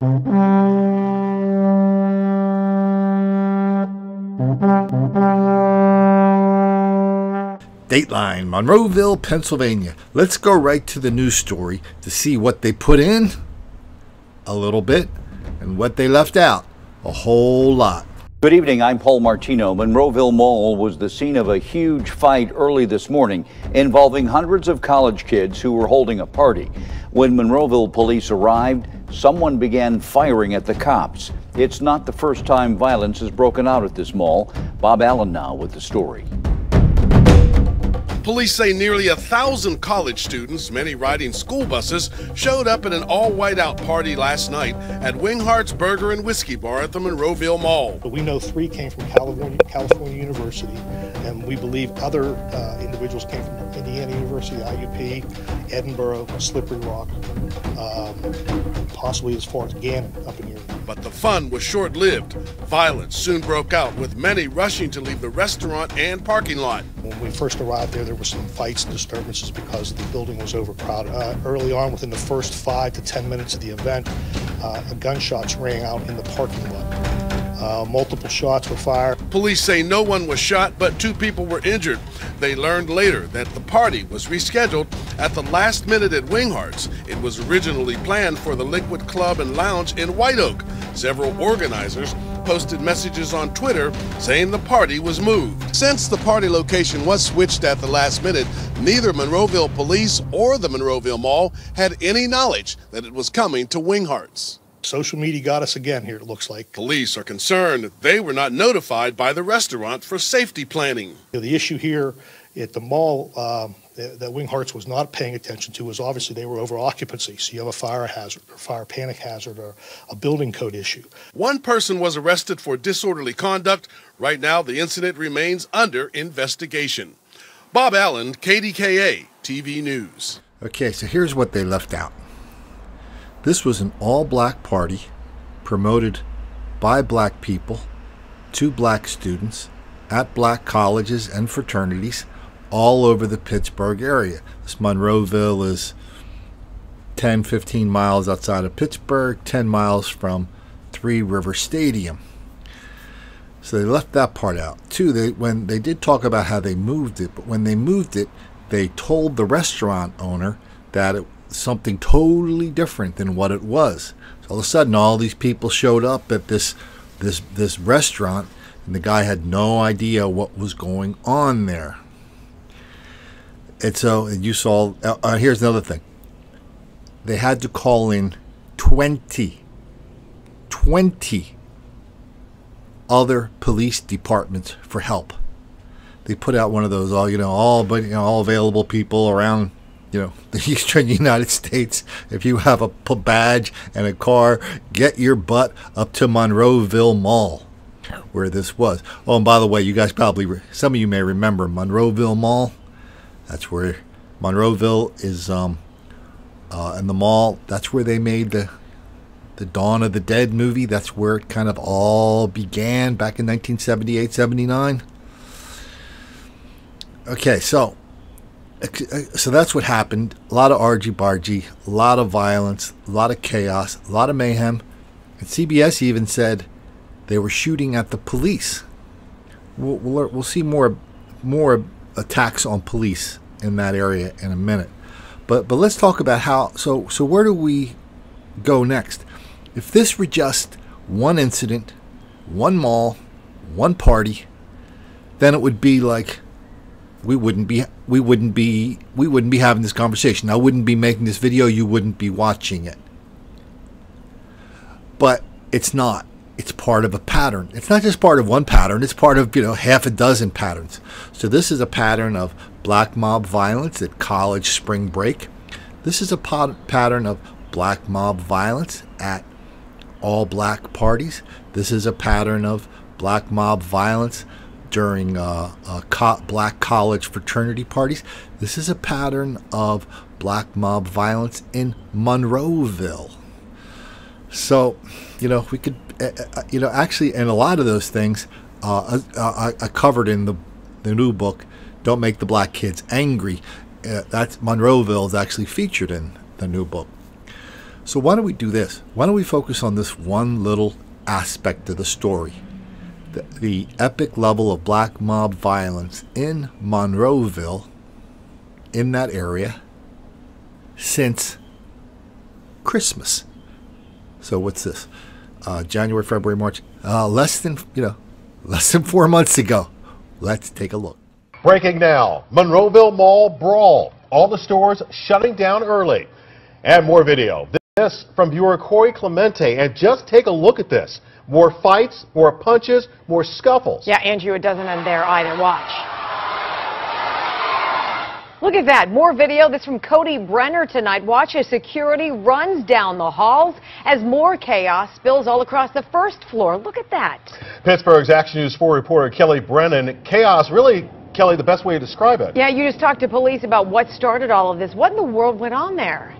Dateline, Monroeville, Pennsylvania. Let's go right to the news story to see what they put in a little bit and what they left out a whole lot. Good evening. I'm Paul Martino. Monroeville Mall was the scene of a huge fight early this morning involving hundreds of college kids who were holding a party. When Monroeville police arrived, someone began firing at the cops. It's not the first time violence has broken out at this mall. Bob Allen now with the story. Police say nearly a thousand college students, many riding school buses, showed up at an all whiteout party last night at Winghart's Burger and Whiskey Bar at the Monroeville Mall. We know three came from California, California University, and we believe other uh, individuals came from Indiana University, IUP, Edinboro, Slippery Rock, um, possibly as far as Gannon up in here. But the fun was short lived. Violence soon broke out, with many rushing to leave the restaurant and parking lot. When we first arrived there, there were some fights and disturbances because the building was overcrowded. Uh, early on, within the first five to ten minutes of the event, uh, gunshots rang out in the parking lot. Uh, multiple shots were fired. Police say no one was shot, but two people were injured. They learned later that the party was rescheduled at the last minute at Winghart's. It was originally planned for the Liquid Club and Lounge in White Oak. Several organizers posted messages on Twitter saying the party was moved. Since the party location was switched at the last minute, neither Monroeville police or the Monroeville Mall had any knowledge that it was coming to Winghart's. Social media got us again here, it looks like. Police are concerned that they were not notified by the restaurant for safety planning. The issue here at the mall um, that, that Winghart's was not paying attention to was obviously they were over occupancy. So you have a fire hazard or fire panic hazard or a building code issue. One person was arrested for disorderly conduct. Right now, the incident remains under investigation. Bob Allen, KDKA TV News. Okay, so here's what they left out. This was an all black party promoted by black people to black students at black colleges and fraternities all over the Pittsburgh area. This Monroeville is 10, 15 miles outside of Pittsburgh, 10 miles from Three River Stadium. So they left that part out. Too, they when they did talk about how they moved it, but when they moved it, they told the restaurant owner that it something totally different than what it was. So all of a sudden, all these people showed up at this this this restaurant, and the guy had no idea what was going on there. And so you saw. Uh, uh, here's another thing. They had to call in 20, 20 other police departments for help. They put out one of those all you know all but you know all available people around you know the eastern United States. If you have a badge and a car, get your butt up to Monroeville Mall, where this was. Oh, and by the way, you guys probably some of you may remember Monroeville Mall. That's where Monroeville is, um, uh, and the mall. That's where they made the the Dawn of the Dead movie. That's where it kind of all began back in 1978, 79. Okay, so so that's what happened. A lot of argy bargy, a lot of violence, a lot of chaos, a lot of mayhem. And CBS even said they were shooting at the police. We'll, we'll, we'll see more more attacks on police in that area in a minute. But but let's talk about how. So so where do we go next? If this were just one incident, one mall, one party, then it would be like we wouldn't be we wouldn't be we wouldn't be having this conversation. I wouldn't be making this video, you wouldn't be watching it. But it's not. It's part of a pattern. It's not just part of one pattern, it's part of, you know, half a dozen patterns. So this is a pattern of black mob violence at college spring break. This is a pattern of black mob violence at all black parties. This is a pattern of black mob violence during uh, uh, co- black college fraternity parties. This is a pattern of black mob violence in Monroeville. So, you know, we could, uh, uh you know, actually, and a lot of those things uh, uh, I, I, covered in the, the new book, Don't Make the Black Kids Angry. that's Monroeville is actually featured in the new book. So, why don't we do this? Why don't we focus on this one little aspect of the story? The, the epic level of black mob violence in Monroeville, in that area, since Christmas. So, what's this? Uh, January, February, March. Uh, less than, you know, less than four months ago. Let's take a look. Breaking now, Monroeville Mall brawl. All the stores shutting down early. And more video. This from viewer Corey Clemente. And just take a look at this. More fights, more punches, more scuffles. Yeah, Andrew, it doesn't end there either. Watch. Look at that. More video. This from Cody Brenner tonight. Watch as security runs down the halls as more chaos spills all across the first floor. Look at that. Pittsburgh's Action News 4 reporter Kelly Brennan. Chaos, really, Kelly, the best way to describe it. Yeah, you just talked to police about what started all of this. What in the world went on there?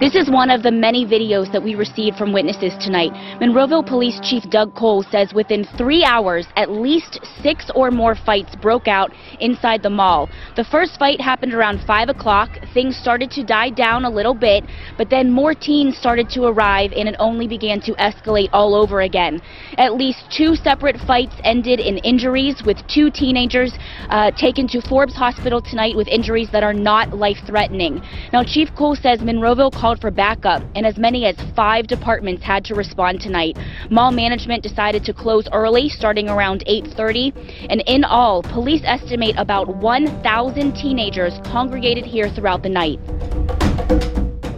This is one of the many videos that we received from witnesses tonight. Monroeville Police Chief Doug Cole says within three hours, at least six or more fights broke out inside the mall. The first fight happened around 5 o'clock. Things started to die down a little bit, but then more teens started to arrive and it only began to escalate all over again. At least two separate fights ended in injuries with two teenagers uh, taken to Forbes Hospital tonight with injuries that are not life-threatening. Now, Chief Cole says Monroeville called for backup, and as many as five departments had to respond tonight. Mall management decided to close early, starting around 8.30, and in all, police estimate about 1,000 teenagers congregated here throughout the night.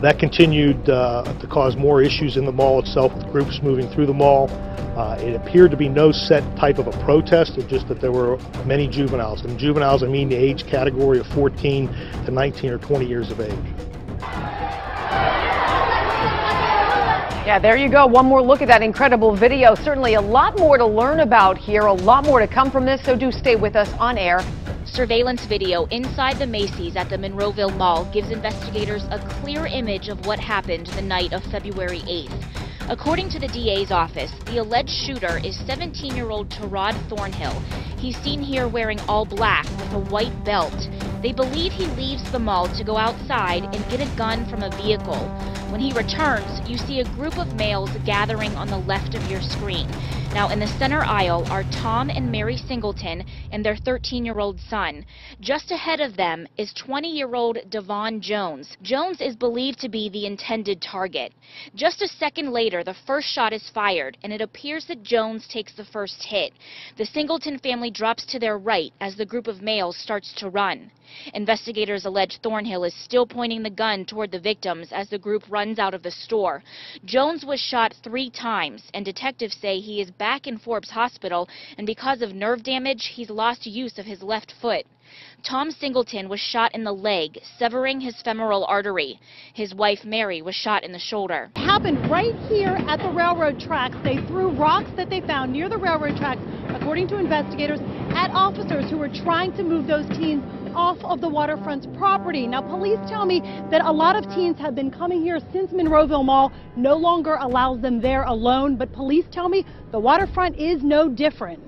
That continued uh, to cause more issues in the mall itself with groups moving through the mall. Uh, it appeared to be no set type of a protest, it just that there were many juveniles. And juveniles, I mean the age category of 14 to 19 or 20 years of age. Yeah, there you go. One more look at that incredible video. Certainly a lot more to learn about here, a lot more to come from this, so do stay with us on air. Surveillance video inside the Macy's at the Monroeville Mall gives investigators a clear image of what happened the night of February 8th. According to the DA's office, the alleged shooter is 17-year-old Tarod Thornhill. He's seen here wearing all black with a white belt. They believe he leaves the mall to go outside and get a gun from a vehicle. When he returns, you see a group of males gathering on the left of your screen. Now, in the center aisle are Tom and Mary Singleton and their 13-year-old son. Just ahead of them is 20-year-old Devon Jones. Jones is believed to be the intended target. Just a second later, the first shot is fired, and it appears that Jones takes the first hit. The Singleton family drops to their right as the group of males starts to run. Investigators allege Thornhill is still pointing the gun toward the victims as the group runs out of the store. Jones was shot three times, and detectives say he is back in Forbes Hospital, and because of nerve damage, he's lost use of his left foot. Tom Singleton was shot in the leg, severing his femoral artery. His wife, Mary, was shot in the shoulder. It happened right here at the railroad tracks. They threw rocks that they found near the railroad tracks, according to investigators, at officers who were trying to move those teens off of the waterfront's property. Now, police tell me that a lot of teens have been coming here since Monroeville Mall no longer allows them there alone, but police tell me the waterfront is no different.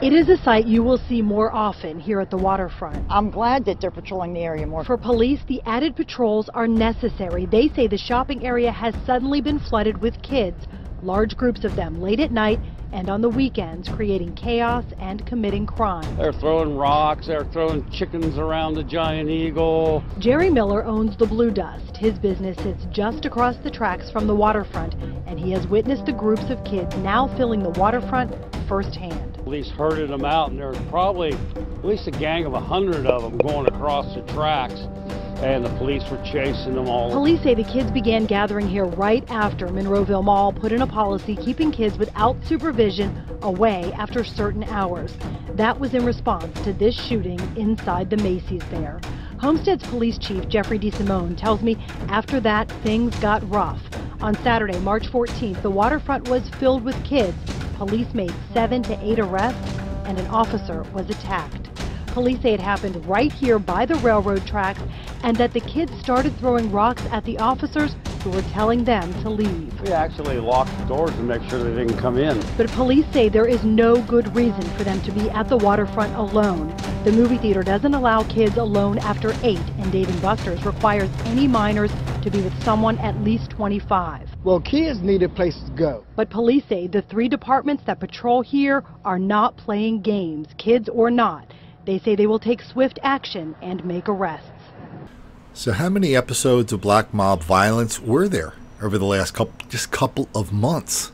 It is a sight you will see more often here at the waterfront. I'm glad that they're patrolling the area more. For police, the added patrols are necessary. They say the shopping area has suddenly been flooded with kids, large groups of them late at night and on the weekends, creating chaos and committing crime. They're throwing rocks, they're throwing chickens around the Giant Eagle. Jerry Miller owns the Blue Dust. His business sits just across the tracks from the waterfront, and he has witnessed the groups of kids now filling the waterfront firsthand. Police herded them out, and there's probably at least a gang of a hundred of them going across the tracks and the police were chasing them all. Police say the kids began gathering here right after Monroeville Mall put in a policy keeping kids without supervision away after certain hours. That was in response to this shooting inside the Macy's there. Homestead's police chief Jeffrey DeSimone tells me after that things got rough. On Saturday, March 14th, the waterfront was filled with kids. Police made seven to eight arrests and an officer was attacked. Police say it happened right here by the railroad tracks and that the kids started throwing rocks at the officers who were telling them to leave. We actually locked the doors to make sure they didn't come in. But police say there is no good reason for them to be at the waterfront alone. The movie theater doesn't allow kids alone after 8, and Dave & Buster's requires any minors to be with someone at least 25. Well, kids need a place to go. But police say the three departments that patrol here are not playing games, kids or not. They say they will take swift action and make arrests. So, how many episodes of black mob violence were there over the last couple, just couple of months?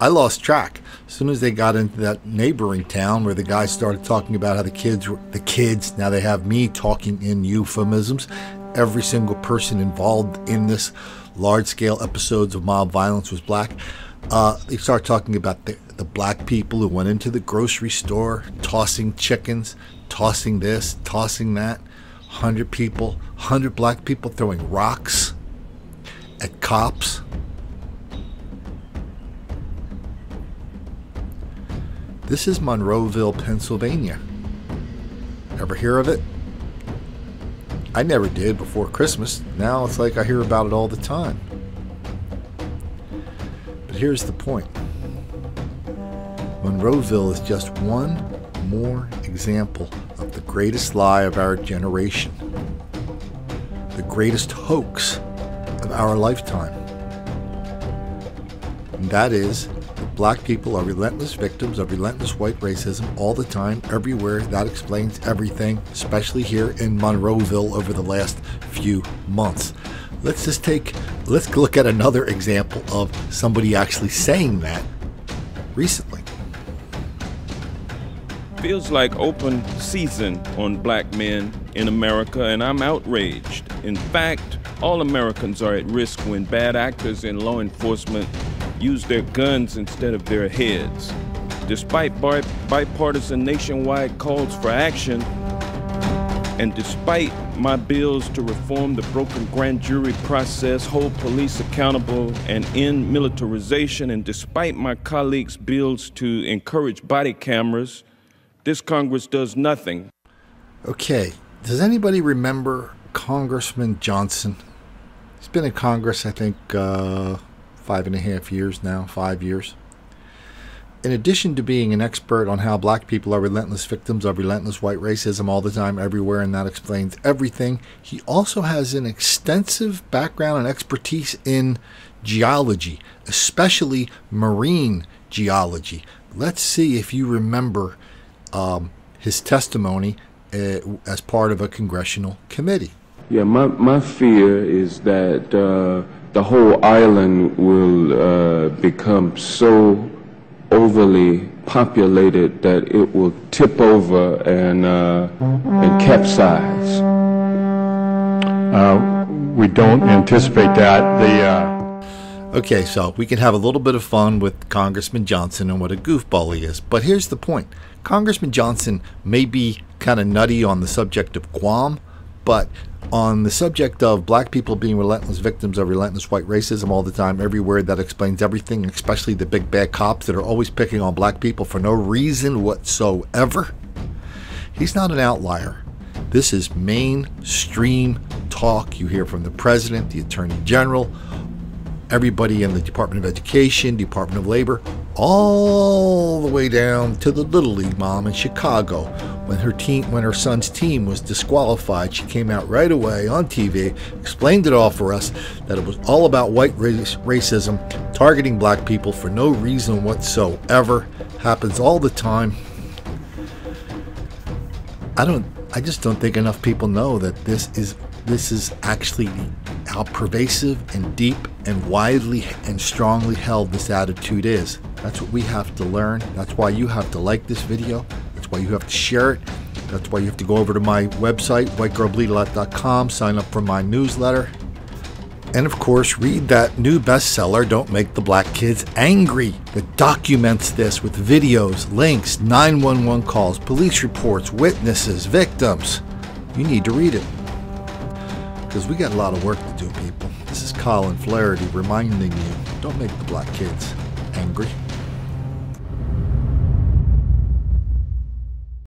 I lost track. As soon as they got into that neighboring town where the guy started talking about how the kids were the kids, now they have me talking in euphemisms. Every single person involved in this large scale episodes of mob violence was black. Uh, they start talking about the, the black people who went into the grocery store tossing chickens, tossing this, tossing that. 100 people, 100 black people throwing rocks at cops. This is Monroeville, Pennsylvania. Ever hear of it? I never did before Christmas. Now it's like I hear about it all the time. But here's the point Monroeville is just one more example of the greatest lie of our generation, the greatest hoax of our lifetime. And that is that black people are relentless victims of relentless white racism all the time, everywhere. That explains everything, especially here in Monroeville over the last few months. Let's just take, let's look at another example of somebody actually saying that recently feels like open season on black men in America, and I'm outraged. In fact, all Americans are at risk when bad actors in law enforcement use their guns instead of their heads. Despite bipartisan nationwide calls for action, and despite my bills to reform the broken grand jury process, hold police accountable, and end militarization, and despite my colleagues' bills to encourage body cameras, this Congress does nothing. Okay, does anybody remember Congressman Johnson? He's been in Congress, I think, uh, five and a half years now, five years. In addition to being an expert on how black people are relentless victims of relentless white racism all the time, everywhere, and that explains everything, he also has an extensive background and expertise in geology, especially marine geology. Let's see if you remember um, his testimony uh, as part of a congressional committee. Yeah, my, my fear is that uh, the whole island will uh, become so overly populated that it will tip over and, uh, and capsize. Uh, we don't anticipate that. The uh, Okay, so we can have a little bit of fun with Congressman Johnson and what a goofball he is. But here's the point Congressman Johnson may be kind of nutty on the subject of Guam, but on the subject of black people being relentless victims of relentless white racism all the time, everywhere, that explains everything, especially the big bad cops that are always picking on black people for no reason whatsoever. He's not an outlier. This is mainstream talk you hear from the president, the attorney general, everybody in the Department of Education, Department of Labor, all the way down to the little league mom in Chicago. When her team, when her son's team was disqualified, she came out right away on TV, explained it all for us that it was all about white race, racism, targeting black people for no reason whatsoever. Happens all the time. I don't. I just don't think enough people know that this is this is actually how pervasive and deep and widely and strongly held this attitude is. That's what we have to learn. That's why you have to like this video. That's why you have to share it. That's why you have to go over to my website, whitegirlbleedalot.com, sign up for my newsletter. And of course, read that new bestseller, Don't Make the Black Kids Angry, that documents this with videos, links, 911 calls, police reports, witnesses, victims. You need to read it because we got a lot of work to do, people. This is Colin Flaherty reminding you don't make the black kids angry.